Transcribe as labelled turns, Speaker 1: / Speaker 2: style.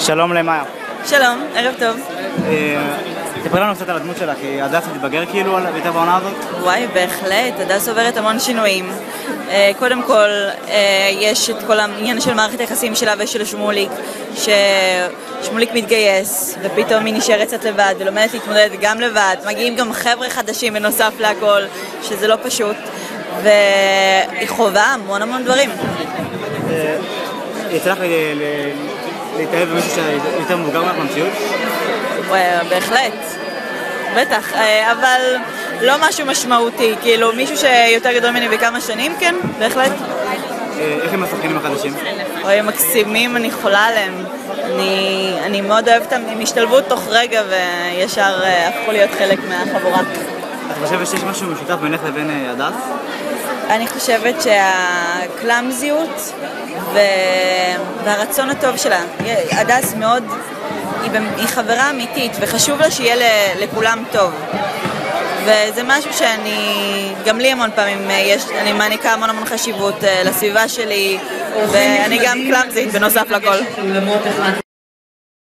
Speaker 1: שלום למאיה.
Speaker 2: שלום, ערב טוב.
Speaker 1: אה, תספרי לנו קצת על הדמות שלך, כי הדס מתבגר כאילו יותר בעונה הזאת?
Speaker 2: וואי, בהחלט, הדס עוברת המון שינויים. אה, קודם כל, אה, יש את כל העניין של מערכת היחסים שלה ושל שמוליק, ששמוליק מתגייס, ופתאום היא נשארת קצת לבד, ולומדת להתמודד גם לבד. מגיעים גם חבר'ה חדשים בנוסף להכל, שזה לא פשוט. והיא חווה המון המון דברים.
Speaker 1: יצא לך להתאהב במישהו שיותר מבוגר ממך במציאות?
Speaker 2: בהחלט, בטח, אה, אבל לא משהו משמעותי, כאילו מישהו שיותר גדול ממני בכמה שנים, כן, בהחלט.
Speaker 1: אה, איך הם השחקנים החדשים?
Speaker 2: אוי, הם מקסימים, אני חולה עליהם. אני, אני מאוד אוהבת אותם, הם השתלבו תוך רגע וישר אה, הפכו להיות חלק מהחבורה.
Speaker 1: את חושבת שיש משהו משותף בינך לבין הדס?
Speaker 2: אני חושבת שהקלאמזיות ו... והרצון הטוב שלה, הדס מאוד, היא, היא חברה אמיתית וחשוב לה שיהיה לכולם טוב. וזה משהו שאני, גם לי המון פעמים אה, יש, אני מעניקה המון המון חשיבות אה, לסביבה שלי ואני גם קלאמזית בנוסף לכל.